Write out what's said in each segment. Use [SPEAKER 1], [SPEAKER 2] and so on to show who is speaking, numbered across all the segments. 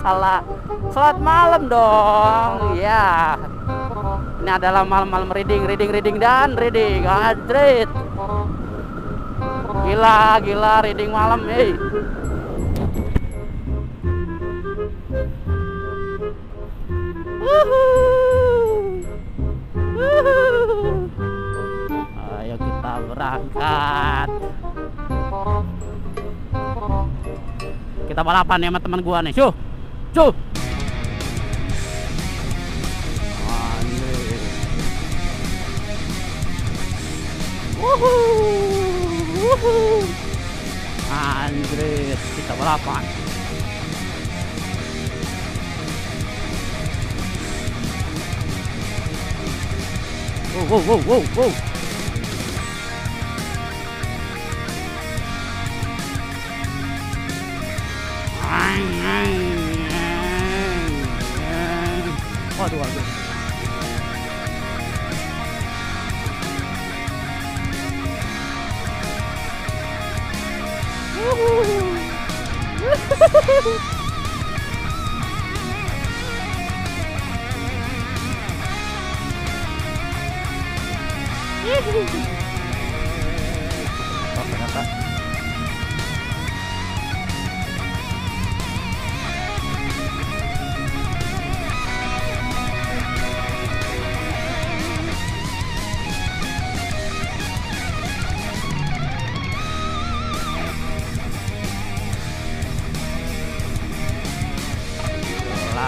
[SPEAKER 1] salah. Selamat malam dong. Ya. Ini adalah malam-malam reading, reading, reading dan reading. Adrit. Gila, gila reading malam, hei. Ayo kita berangkat. Kita balapan ya sama teman gua nih. Go! Whoa, whoa, whoa, whoa! 窓を開けるフフフ。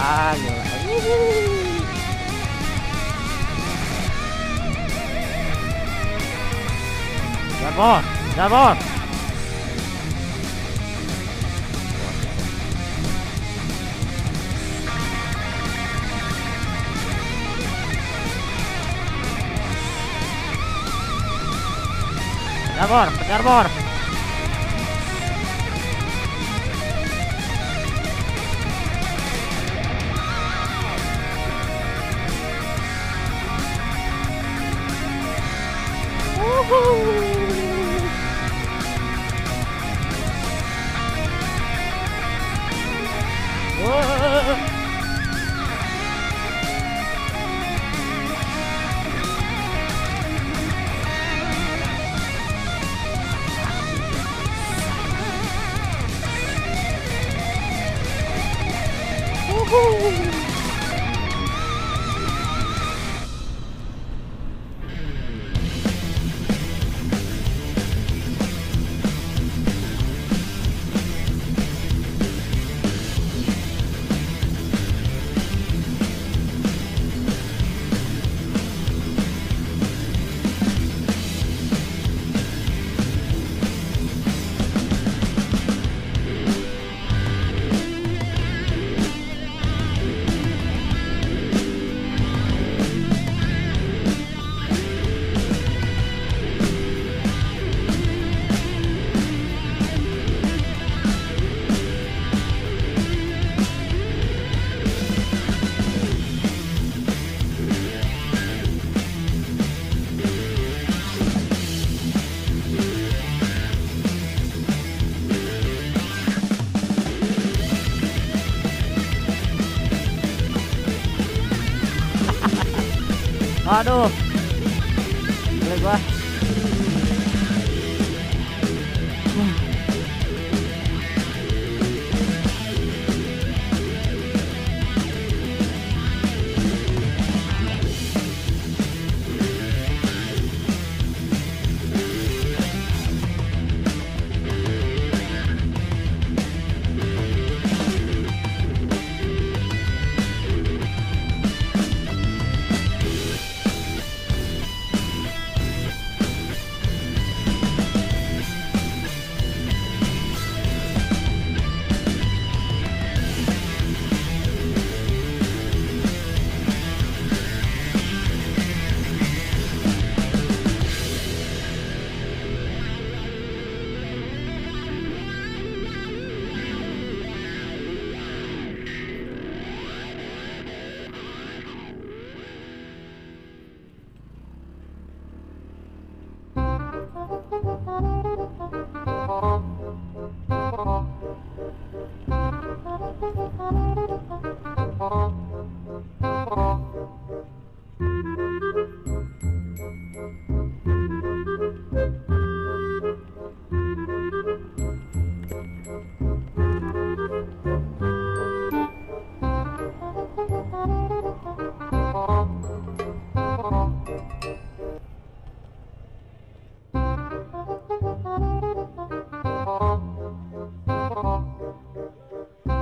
[SPEAKER 1] caralho. Uhul. Bom, já bom. Já bom, já bom. Aduh. Boleh gua.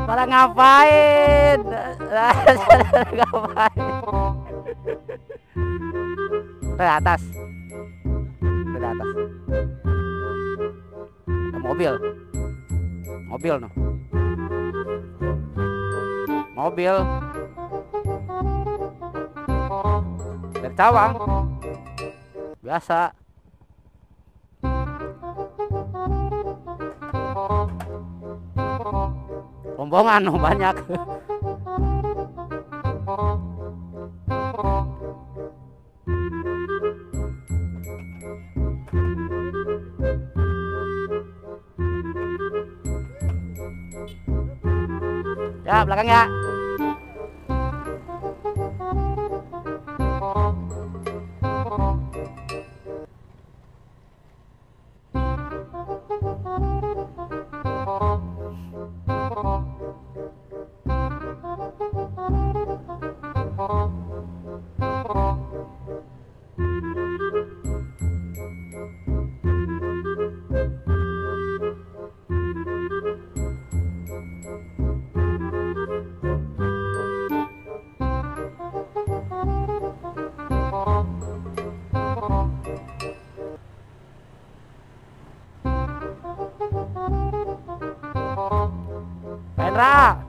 [SPEAKER 1] Pada ngapain? ngapain? Ke atas. Ke atas. Mobil. Mobil no. Mobil. Dari Cawang. Biasa. Rombongan no, banyak. Ya belakang ya Ceará.